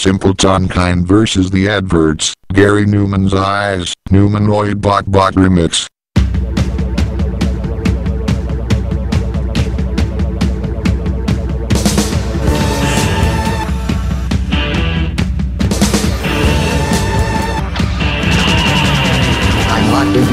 Simpletonkind versus the adverts. Gary Numan's Eyes. Numanoid Bot Bot Remix.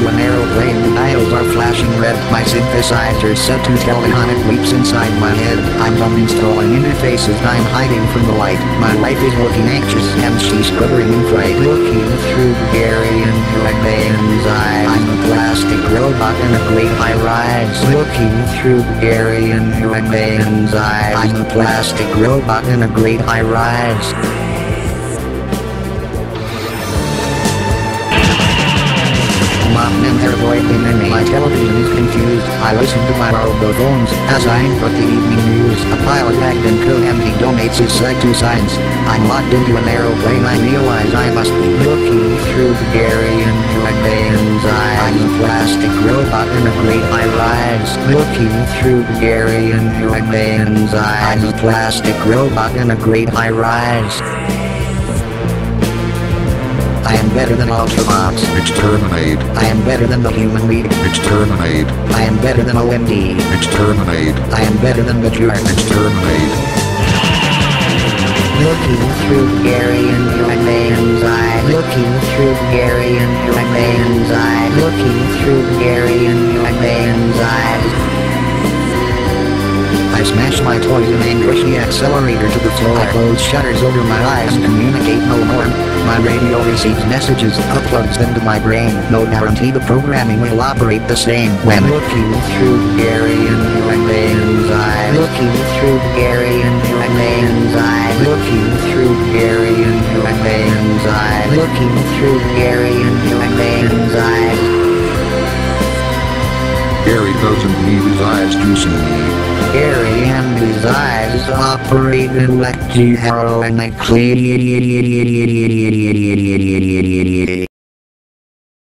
Into an aeroplane, the dials are flashing red. My synthesizer set to telephonic leaps inside my head. I'm uninstalling interfaces, I'm hiding from the light. My wife is looking anxious and she's quivering in fright. Looking through and Julian's eyes. I'm a plastic robot in a great high rise. Looking through and Julian's eyes. I'm a plastic robot in a great high My television is confused. I listen to my mobile phones as I input the evening news. A pilot hacked and crew empty donates his side to science. I'm locked into an aeroplane. I realize I must be looking through the Gary and Julian's eyes. I'm a plastic robot in a great high rise. Looking through the Gary and Julian's eyes. I'm a plastic robot in a great high rise. I am better than Ultravox. Exterminate. I am better than the Human League. Exterminate. I am better than OMD. Exterminate. I am better than the Jordan. Exterminate. Looking through Gary and Julian's eye. Looking through Gary and Julian's eye. Looking through Gary and Julian's eyes. I smash my toys and then push the accelerator to the floor. I close shutters over my eyes and communicate no more. My radio receives messages, uploads them to my brain. No guarantee the programming will operate the same. When looking through Gary and Julian's eye. Looking through Gary and Julian's eye. Looking through Gary and Julian's eye. Looking through Gary and Julian's eyes. Gary doesn't need his eyes to see. Gary and his eyes operate electronically.